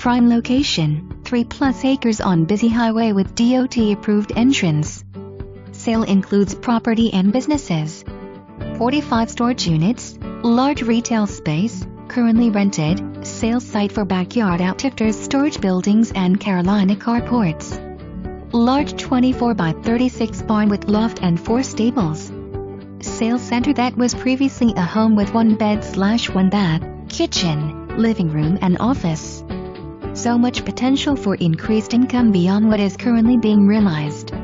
Prime location, 3 plus acres on busy highway with DOT approved entrance. Sale includes property and businesses. 45 storage units, large retail space, currently rented, sales site for backyard outfitters storage buildings and Carolina carports. Large 24 by 36 barn with loft and 4 stables. Sales center that was previously a home with one bed slash one bath, kitchen, living room and office. So much potential for increased income beyond what is currently being realized.